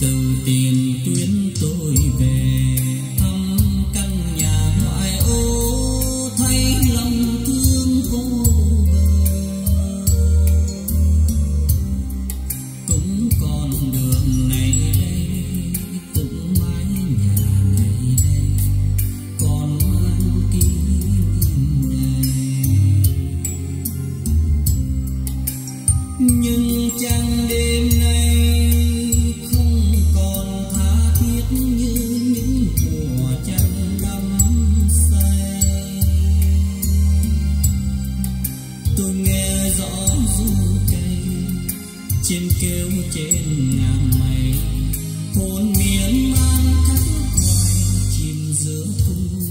từ tiền tuyến tôi về, thăm căn nhà ngoại ô, thấy lòng thương vô bờ. Cũng còn đường này đây, cũng mái nhà này đây, còn mang kỷ niệm này nhưng cha trên kêu trên ngàn mây hồn miên man thắt hoài chìm giữa thu